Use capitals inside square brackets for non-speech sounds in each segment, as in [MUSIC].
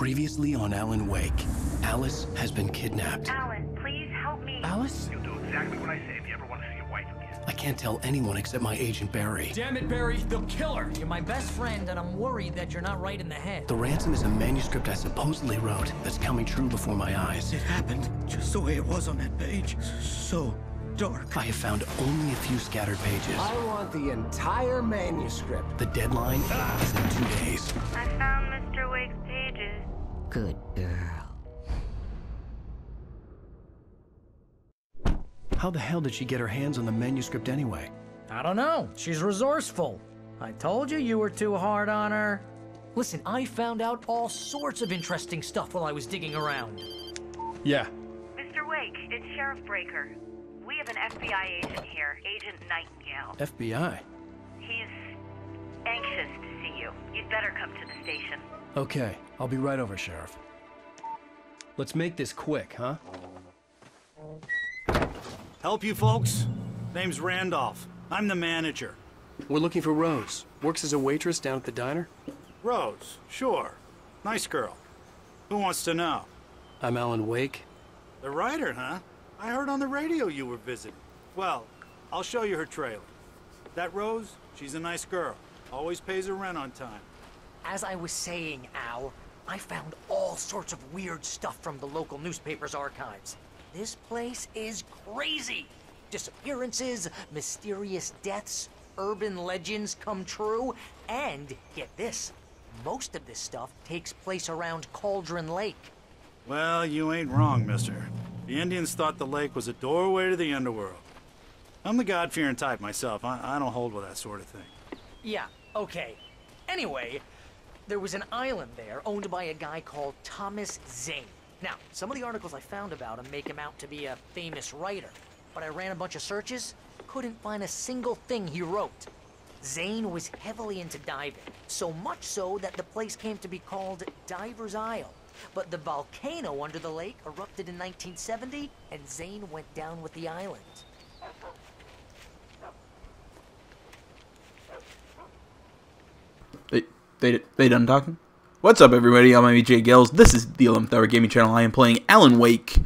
Previously on Alan Wake, Alice has been kidnapped. Alan, please help me. Alice? You'll do exactly what I say if you ever want to see your wife again. I can't tell anyone except my agent Barry. Damn it, Barry, they'll kill her. You're my best friend, and I'm worried that you're not right in the head. The ransom is a manuscript I supposedly wrote that's coming true before my eyes. It happened just the way it was on that page. So dark. I have found only a few scattered pages. I want the entire manuscript. The deadline is in two days. I found Mr. Wake's pages. Good girl. How the hell did she get her hands on the manuscript anyway? I don't know. She's resourceful. I told you you were too hard on her. Listen, I found out all sorts of interesting stuff while I was digging around. Yeah. Mr. Wake, it's Sheriff Breaker. We have an FBI agent here, Agent Nightingale. FBI. He's anxious to see you. You'd better come to the station. Okay, I'll be right over, Sheriff. Let's make this quick, huh? Help you folks? Name's Randolph. I'm the manager. We're looking for Rose. Works as a waitress down at the diner. Rose, sure. Nice girl. Who wants to know? I'm Alan Wake. The writer, huh? I heard on the radio you were visiting. Well, I'll show you her trailer. That Rose, she's a nice girl. Always pays her rent on time. As I was saying, Al, I found all sorts of weird stuff from the local newspaper's archives. This place is crazy. Disappearances, mysterious deaths, urban legends come true, and get this, most of this stuff takes place around Cauldron Lake. Well, you ain't wrong, mister. The Indians thought the lake was a doorway to the underworld. I'm the God-fearing type myself. I, I don't hold with that sort of thing. Yeah, okay. Anyway, there was an island there owned by a guy called Thomas Zane. Now, some of the articles I found about him make him out to be a famous writer, but I ran a bunch of searches, couldn't find a single thing he wrote. Zane was heavily into diving, so much so that the place came to be called Diver's Isle. But the volcano under the lake erupted in 1970, and Zane went down with the island. They they they done talking? What's up, everybody? I'm IBJ Gills. This is the 11th Hour Gaming Channel. I am playing Alan Wake.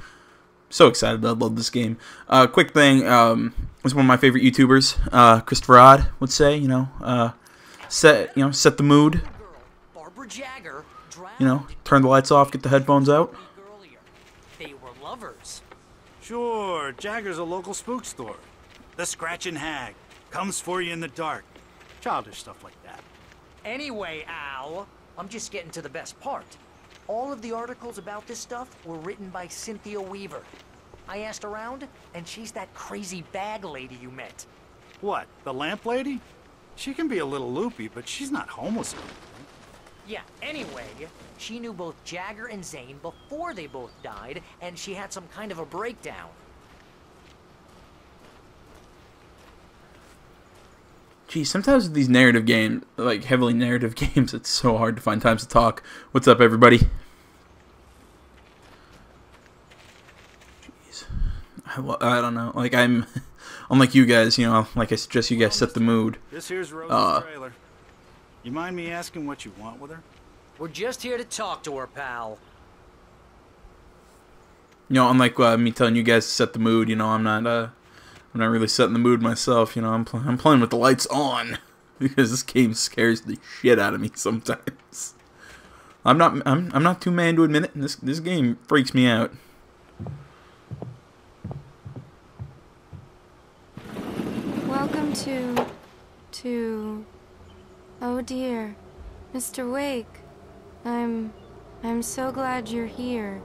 So excited! I love this game. Uh, quick thing. Um, it's one of my favorite YouTubers. Uh, Christopher Odd would say, you know, uh, set you know set the mood. Barbara Jagger. You know, turn the lights off, get the headphones out. They were lovers. Sure, Jagger's a local spook store. The Scratching Hag comes for you in the dark. Childish stuff like that. Anyway, Al, I'm just getting to the best part. All of the articles about this stuff were written by Cynthia Weaver. I asked around, and she's that crazy bag lady you met. What, the lamp lady? She can be a little loopy, but she's not homeless. Yeah, anyway, she knew both Jagger and Zane before they both died, and she had some kind of a breakdown. Geez, sometimes with these narrative games, like heavily narrative [LAUGHS] games, it's so hard to find times to talk. What's up, everybody? Jeez, I, wa- I don't know. Like I'm, [LAUGHS] I'm like you guys. You know, like I suggest you guys set the mood. This here's Rose's Uh. trailer. You mind me asking what you want with her? We're just here to talk to her, pal. You know, unlike uh, me telling you guys to set the mood. You know, I'm not. Uh, I'm not really setting the mood myself. You know, I'm pl- I'm playing with the lights on [LAUGHS] because this game scares the shit out of me sometimes. I'm not. I'm. I'm not too man to admit it. This this game freaks me out. Welcome to. to. Oh dear. Mr. Wake. I'm. I'm so glad you're here.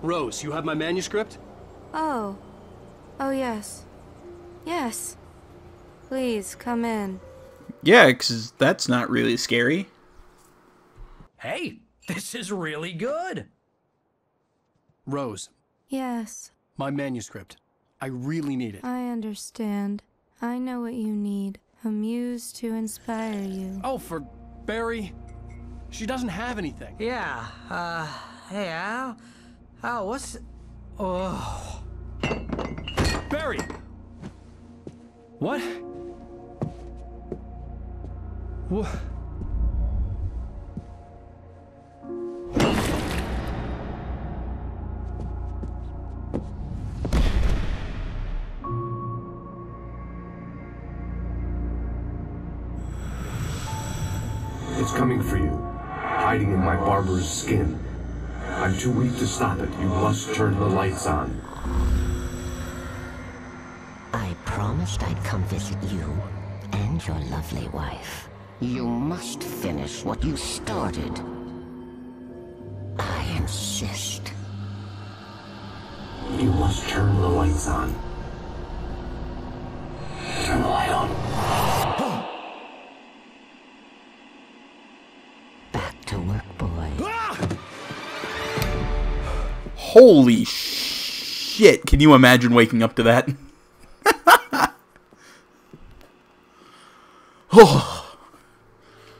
Rose, you have my manuscript? Oh. Oh, yes. Yes. Please come in. Yeah, 'cause that's not really scary. Hey, this is really good. Rose, Yes, my manuscript. I really need it. I understand. I know what you need. A muse to inspire you. Oh, for Barry. She doesn't have anything. Yeah, uh, hey, Al. Al, what's. Oh. Barry! What? What? It's coming for you, hiding in my Barbara's skin. I'm too weak to stop it. You must turn the lights on. I promised I'd come visit you and your lovely wife. You must finish what you started. I insist. You must turn the lights on. Turn the light on. Back to work, boy. Holy shit! Can you imagine waking up to that? [LAUGHS] oh.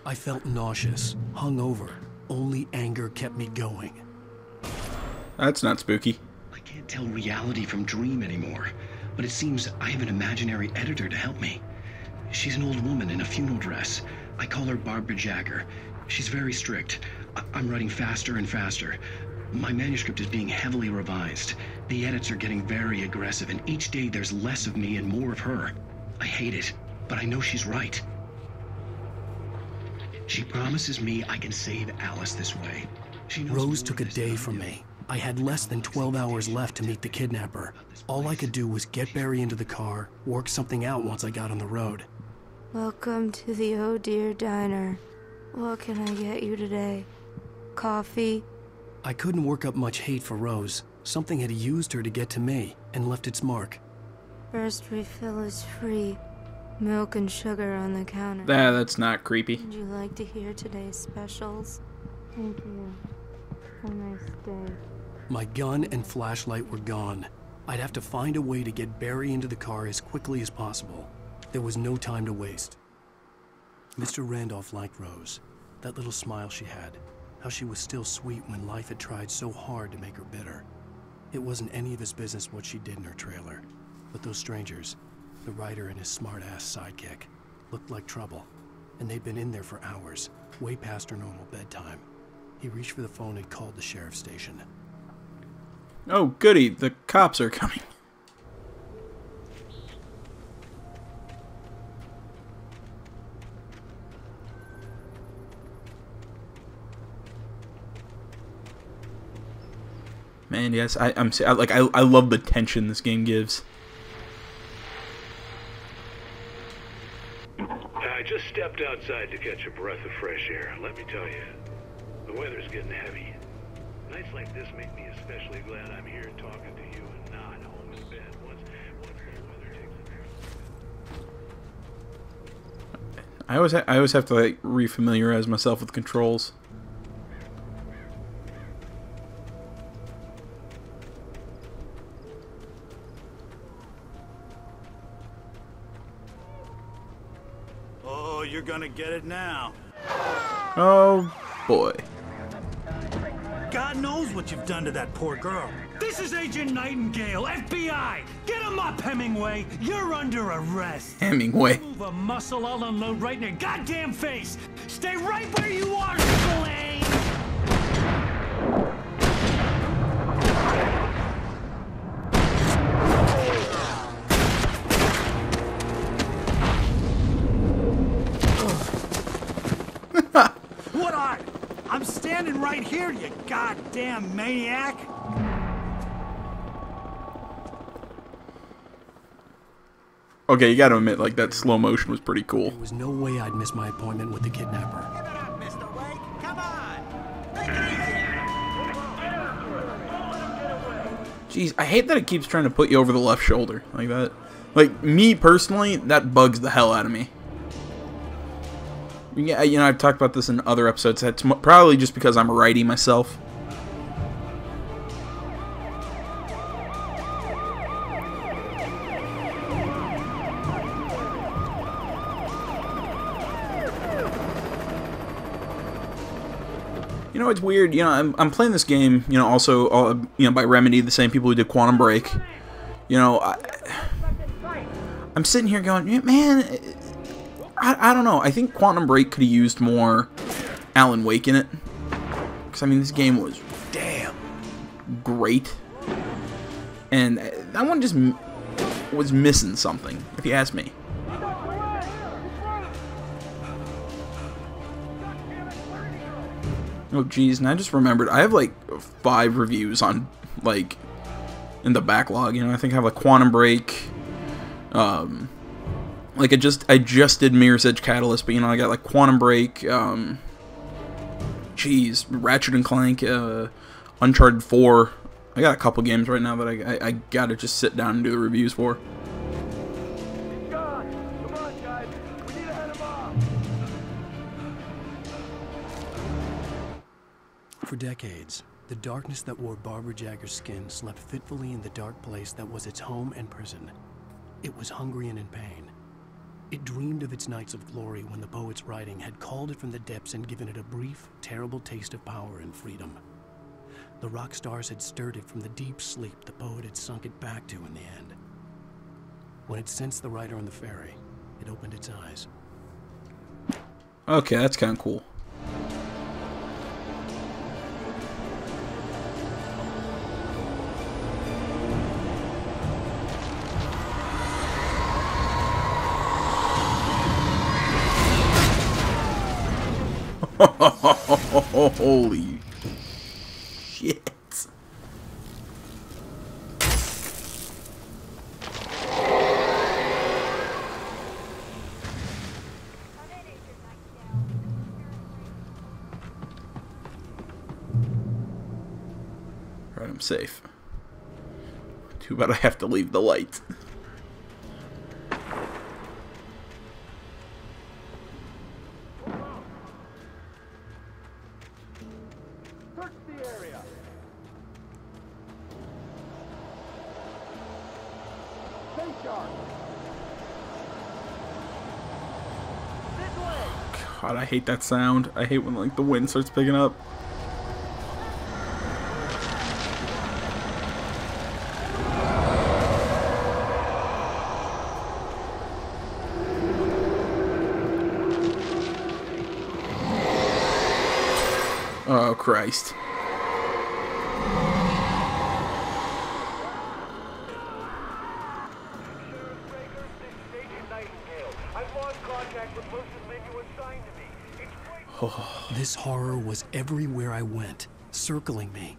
I felt nauseous, hungover. Only anger kept me going. That's not spooky. I can't tell reality from dream anymore, but it seems I have an imaginary editor to help me. She's an old woman in a funeral dress. I call her Barbara Jagger. She's very strict. I- I'm writing faster and faster. My manuscript is being heavily revised. The edits are getting very aggressive, and each day there's less of me and more of her. I hate it, but I know she's right. She promises me I can save Alice this way. She knows Rose took a day from do. me. I had less than 12 hours left to meet the kidnapper. All I could do was get Barry into the car, work something out once I got on the road. Welcome to the Oh Deer Diner. What can I get you today? Coffee? I couldn't work up much hate for Rose. Something had used her to get to me and left its mark. First refill is free. Milk and sugar on the counter. That, that's not creepy. Would you like to hear today's specials? Thank you. Have a nice day. My gun and flashlight were gone. I'd have to find a way to get Barry into the car as quickly as possible. There was no time to waste. Mr. Randolph liked Rose. That little smile she had. How she was still sweet when life had tried so hard to make her bitter. It wasn't any of his business what she did in her trailer. But those strangers, the writer and his smart-ass sidekick, looked like trouble. And they'd been in there for hours, way past her normal bedtime. He reached for the phone and called the sheriff's station. Oh, goody, the cops are coming. Man, yes, I, I'm I, like I, I love the tension this game gives. I just stepped outside to catch a breath of fresh air. Let me tell you, the weather's getting heavy. Nights like this make me especially glad I'm here talking to you and not home in bed once, once the weather takes always I always have to like refamiliarize myself with controls. Get it now. Oh boy. God knows what you've done to that poor girl. This is Agent Nightingale, FBI! Get him up, Hemingway! You're under arrest! Hemingway. Move a muscle, I'll unload right in your goddamn face! Stay right where you are, here, you goddamn maniac! Okay, you gotta admit, like that slow motion was pretty cool. There was no way I'd miss my appointment with the kidnapper. Jeez, I hate that it keeps trying to put you over the left shoulder like that. Like me personally, that bugs the hell out of me. Yeah, you know, I've talked about this in other episodes. That's probably just because I'm a righty myself. You know, it's weird. You know, I'm, I'm playing this game. You know, also, you know, by Remedy, the same people who did Quantum Break. You know, I, I'm sitting here going, "Yeah, man, I, I don't know. I think Quantum Break could have used more Alan Wake in it. Because, I mean, this game was damn great. And that one just was missing something, if you ask me. Oh geez, and I just remembered I have like five reviews on like in the backlog. You know, I think I have like Quantum Break. Um, like I just I just did Mirror's Edge Catalyst, but you know I got like Quantum Break. Um, geez, Ratchet and Clank, uh, Uncharted Four. I got a couple games right now that I, I, I gotta just sit down and do the reviews for. For decades, the darkness that wore Barbara Jagger's skin slept fitfully in the dark place that was its home and prison. It was hungry and in pain. It dreamed of its nights of glory when the poet's writing had called it from the depths and given it a brief, terrible taste of power and freedom. The rock stars had stirred it from the deep sleep the poet had sunk it back to in the end. When it sensed the writer on the ferry, it opened its eyes. Okay, that's kind of cool. Holy shit. Right, I'm safe. Too bad I have to leave the light. Hate that sound. I hate when like the wind starts picking up. Oh Christ. This horror was everywhere I went, circling me.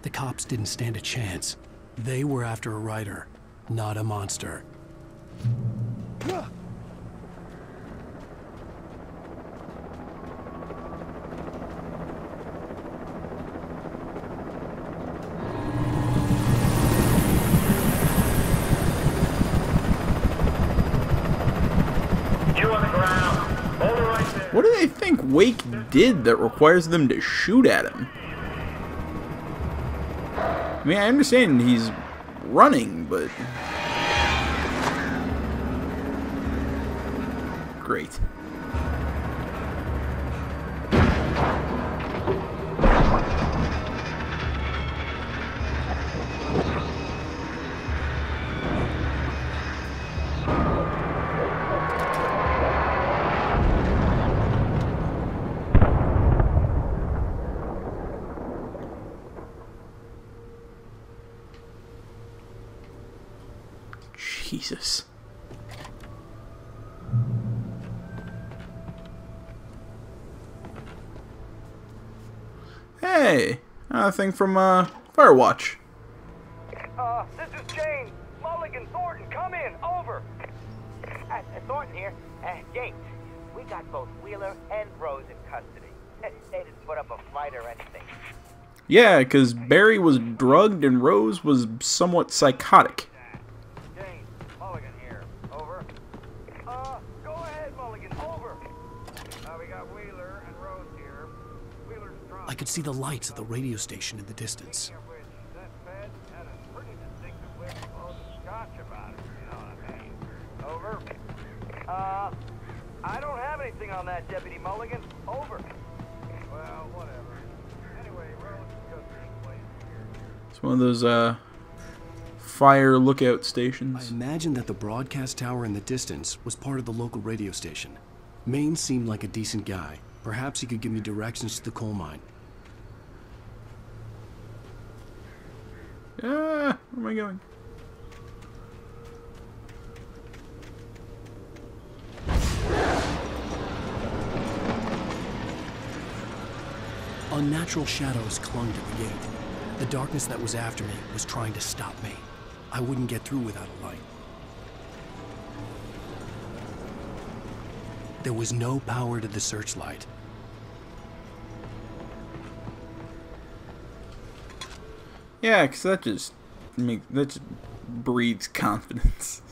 The cops didn't stand a chance. They were after a writer, not a monster. What do they think Wake did that requires them to shoot at him? I mean, I understand he's running, but... Great. Thing from uh, Firewatch. Uh, this is James. Mulligan, Thornton, come in. Over. Uh, Thornton here. Uh, James, we got both Wheeler and Rose in custody. They didn't put up a fight or anything. Yeah, because Barry was drugged and Rose was somewhat psychotic. James, Mulligan here. Over. Uh, go ahead, Mulligan. Over. Uh, we got Wheeler and Rose here. Wheeler's drunk. I could see the lights of the radio station in the distance. That fed had a pretty distinctive whiff of scotch about it, you know what I mean? Over. Uh, I don't have anything on that, Deputy Mulligan. Over. Well, whatever. Anyway, Rose is just this place here. It's one of those uh, fire lookout stations. I stations. imagined that the broadcast tower in the distance was part of the local radio station. Maine seemed like a decent guy. Perhaps he could give me directions to the coal mine. Ah, where am I going? Unnatural shadows clung to the gate. The darkness that was after me was trying to stop me. I wouldn't get through without a There was no power to the searchlight. Yeah, because that just make that just breeds [LAUGHS] confidence.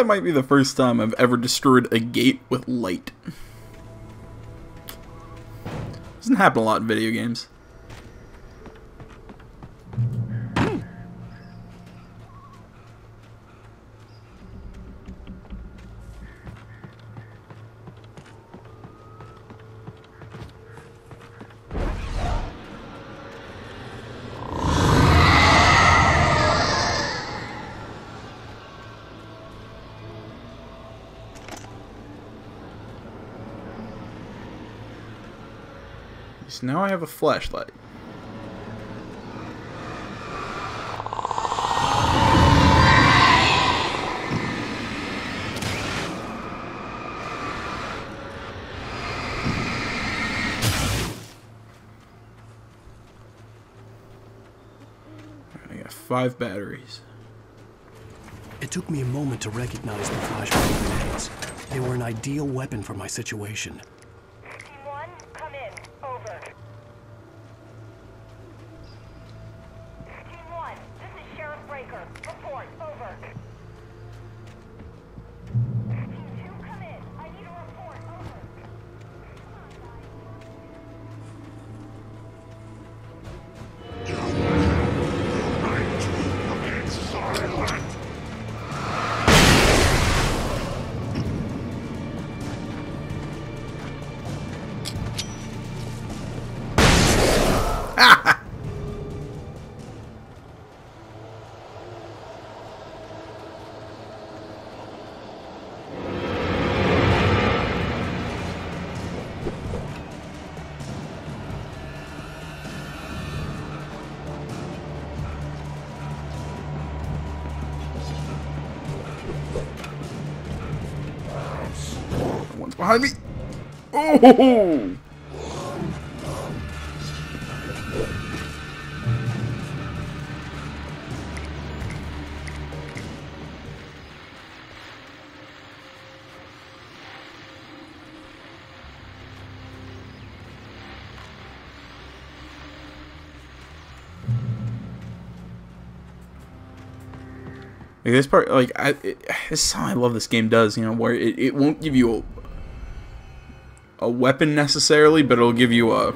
That might be the first time I've ever destroyed a gate with light. Doesn't happen a lot in video games. So now I have a flashlight. I got five batteries. It took me a moment to recognize the flashbang grenades. They were an ideal weapon for my situation. Behind me. Oh! Like, this part, like, I, it, [SIGHS] this is how I love this game does, you know, where it, it won't give you a, weapon necessarily, but it'll give you a...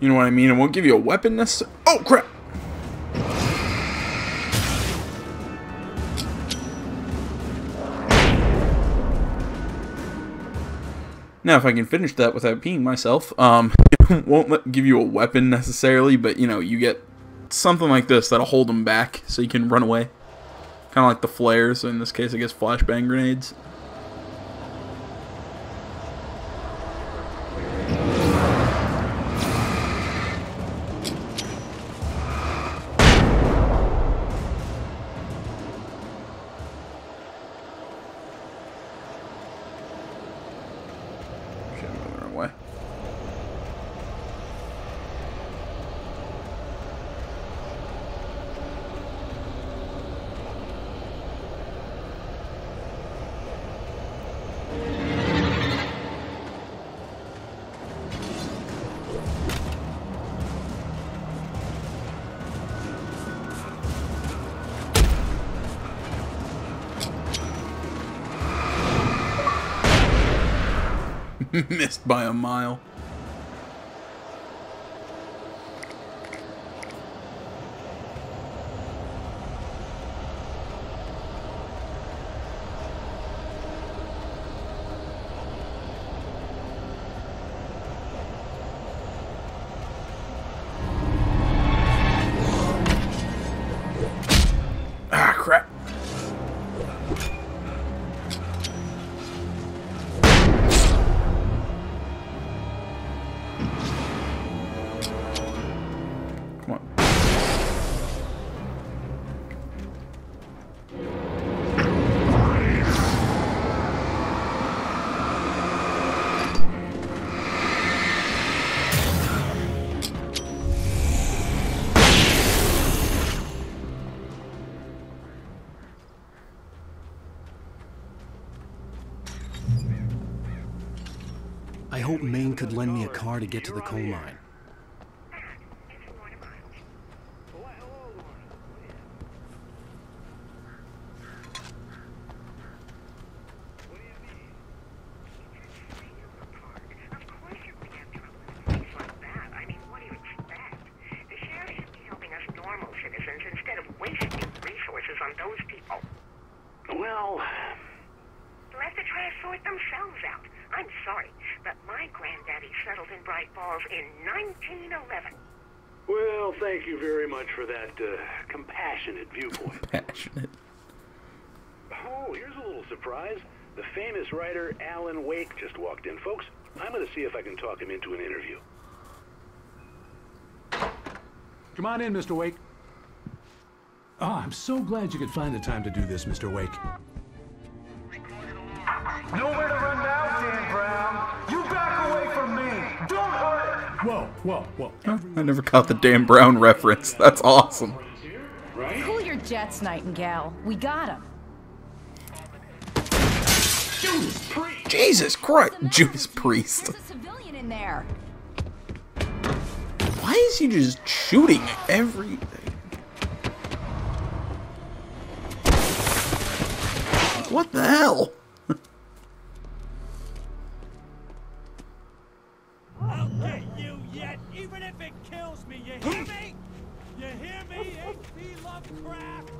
You know what I mean? It won't give you a weapon necessarily. Oh, crap! Now, if I can finish that without peeing myself, um, [LAUGHS] won't give you a weapon necessarily, but you know, you get something like this that'll hold them back so you can run away. Kind of like the flares, in this case, I guess flashbang grenades. [LAUGHS] Missed by a mile. Maine could lend me a car to get to the coal mine. normal citizens instead of wasting resources on those people. Well, They'll have to try to sort themselves out. I'm sorry, but my granddaddy settled in Bright Falls in 1911. well, thank you very much for that uh, compassionate viewpoint. [LAUGHS] Passionate. Oh, here's a little surprise. The famous writer Alan Wake just walked in, folks. I'm going to see if I can talk him into an interview. Come on in, Mr. Wake. Oh, I'm so glad you could find the time to do this, Mr. Wake. Nowhere to run now, Dan Brown. You back away from me. Don't hurt. Whoa, whoa, whoa. I never caught the Dan Brown reference. That's awesome. Cool your jets, Nightingale. We got him. Jesus Christ, Judas Priest. There's a civilian in there. Why is he just shooting everything? What the hell? Yet, even if it kills me. You hear me? You hear me, H.P. Lovecraft?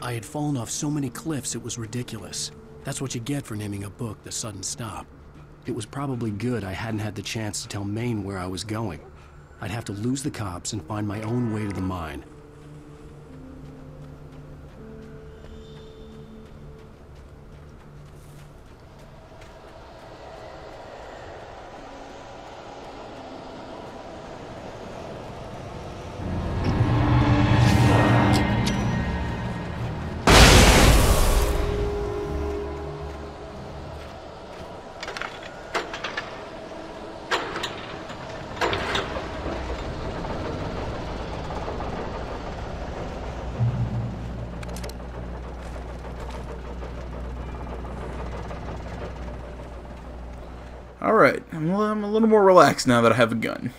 I had fallen off so many cliffs it was ridiculous. That's what you get for naming a book The Sudden Stop. It was probably good I hadn't had the chance to tell Maine where I was going. I'd have to lose the cops and find my own way to the mine. Little more relaxed now that I have a gun.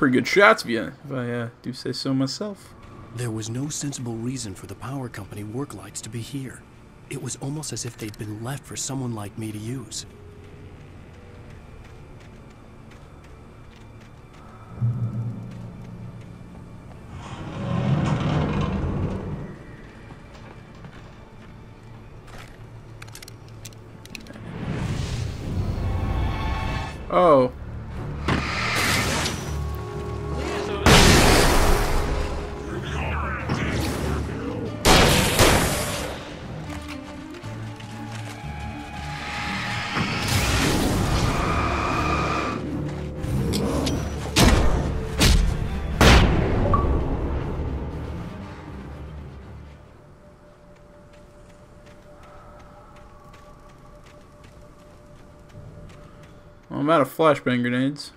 Pretty good shots, if, you, if I uh, do say so myself. There was no sensible reason for the power company work lights to be here. It was almost as if they'd been left for someone like me to use. I'm out of flashbang grenades.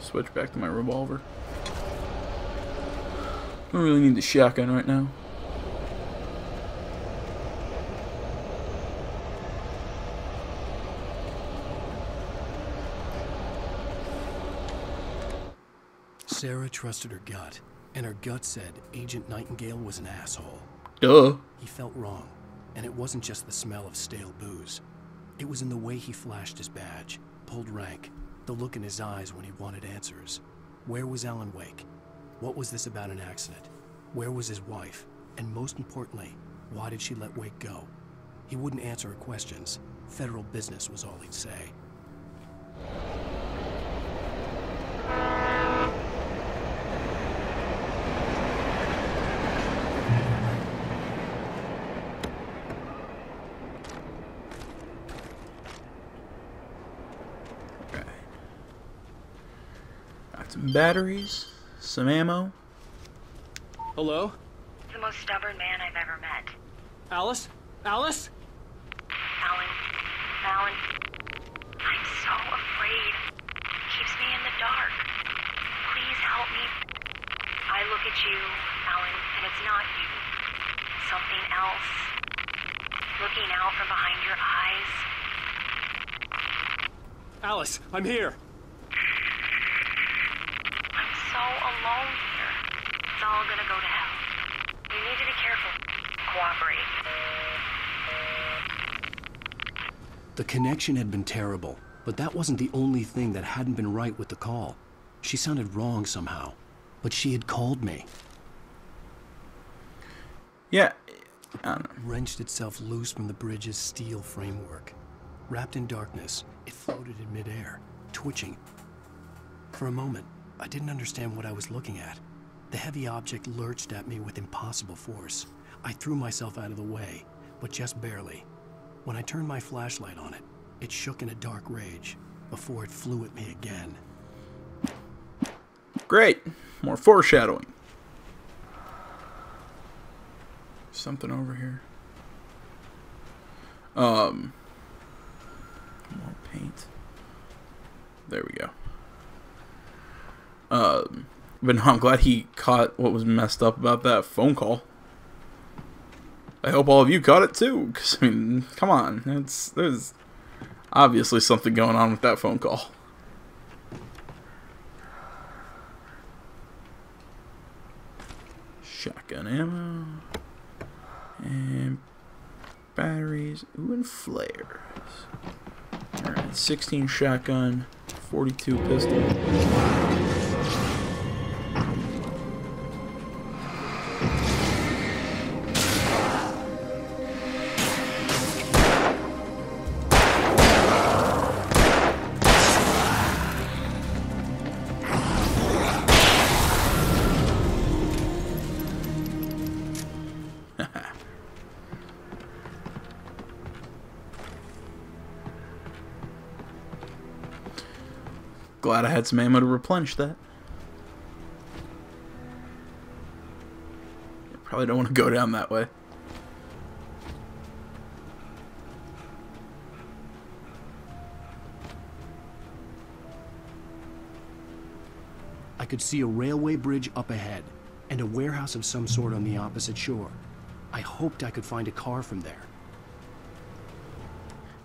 Switch back to my revolver. I don't really need the shotgun right now. Sarah trusted her gut, and her gut said Agent Nightingale was an asshole. Duh. He felt wrong, and it wasn't just the smell of stale booze. It was in the way he flashed his badge, pulled rank, the look in his eyes when he wanted answers. Where was Alan Wake? What was this about an accident? Where was his wife? And most importantly, why did she let Wake go? He wouldn't answer her questions. Federal business was all he'd say. Batteries, some ammo. Hello? The most stubborn man I've ever met. Alice? Alice? Alan. Alan. I'm so afraid. Keeps me in the dark. Please help me. I look at you, Alan, and it's not you. Something else. Looking out from behind your eyes. Alice, I'm here. I'm so alone here. It's all gonna go to hell. You need to be careful. Cooperate. The connection had been terrible, but that wasn't the only thing that hadn't been right with the call. She sounded wrong somehow, but she had called me. Yeah, wrenched itself loose from the bridge's steel framework. Wrapped in darkness, it floated in midair, twitching. For a moment, I didn't understand what I was looking at. The heavy object lurched at me with impossible force. I threw myself out of the way, but just barely. When I turned my flashlight on it, it shook in a dark rage before it flew at me again. Great. More foreshadowing. Something over here. Um. More paint. There we go. Um. But no, I'm glad he caught what was messed up about that phone call. I hope all of you caught it too, because I mean, come on, it's there's obviously something going on with that phone call. Shotgun ammo and batteries, ooh, and flares. All right, 16 shotgun, 42 pistol. Glad I had some ammo to replenish that. Probably don't want to go down that way. I could see a railway bridge up ahead, and a warehouse of some sort on the opposite shore. I hoped I could find a car from there.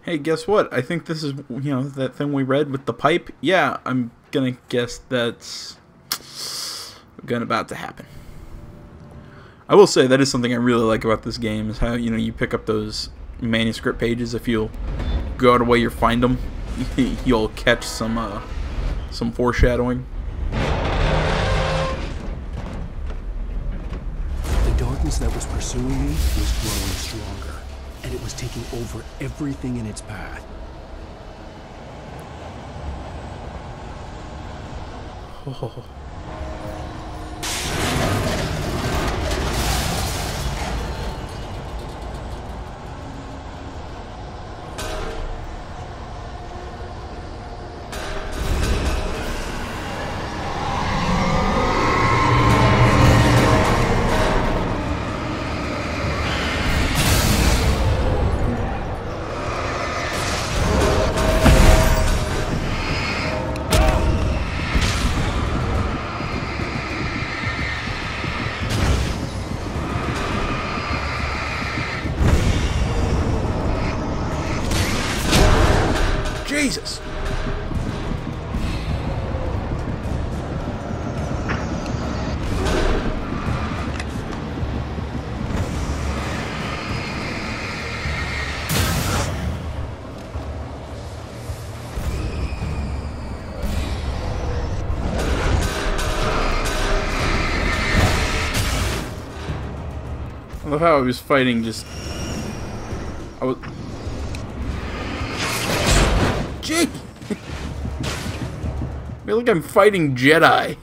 Hey, guess what? I think this is, you know, that thing we read with the pipe. Yeah, I'm gonna guess that's gonna about to happen. I will say that is something I really like about this game is how you know you pick up those manuscript pages if you go out of way you find them, [LAUGHS] you'll catch some uh, some foreshadowing. The darkness that was pursuing me was growing stronger, it was taking over everything in its path. Oh. [LAUGHS] love how I was fighting just... I was... Gee! I [LAUGHS] feel like I'm fighting Jedi.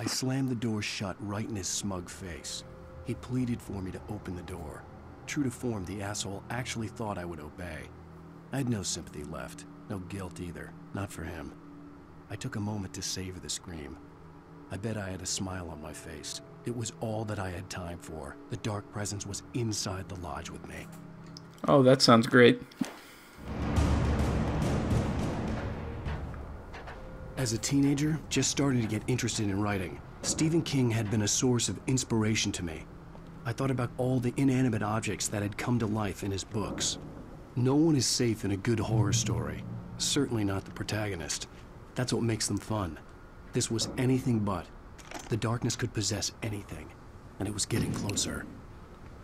I slammed the door shut right in his smug face. He pleaded for me to open the door. True to form, the asshole actually thought I would obey. I had no sympathy left, no guilt either, not for him. I took a moment to savor the scream. I bet I had a smile on my face. It was all that I had time for. The dark presence was inside the lodge with me. Oh, that sounds great. As a teenager, just starting to get interested in writing, Stephen King had been a source of inspiration to me. I thought about all the inanimate objects that had come to life in his books. No one is safe in a good horror story. Certainly not the protagonist. That's what makes them fun. This was anything but. The darkness could possess anything, and it was getting closer.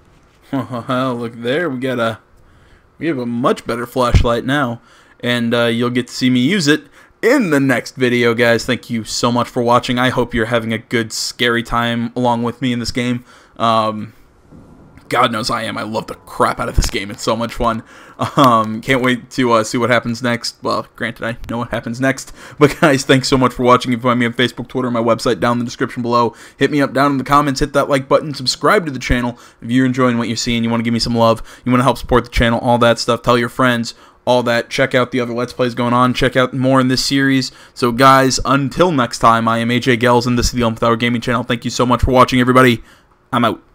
[LAUGHS] Look there, we got a we have a much better flashlight now, and uh, you'll get to see me use it in the next video, guys. Thank you so much for watching. I hope you're having a good, scary time along with me in this game. Um, God knows I am. I love the crap out of this game. It's so much fun. Um, can't wait to uh, see what happens next. Well, granted, I know what happens next. [LAUGHS] But guys, thanks so much for watching. You can find me on Facebook, Twitter, my website down in the description below. Hit me up down in the comments. Hit that like button. Subscribe to the channel if you're enjoying what you're seeing. You want to give me some love. You want to help support the channel. All that stuff. Tell your friends. All that. Check out the other Let's Plays going on. Check out more in this series. So, guys, until next time, I am AJ Gels, and this is the 11th Hour Gaming Channel. Thank you so much for watching, everybody. I'm out.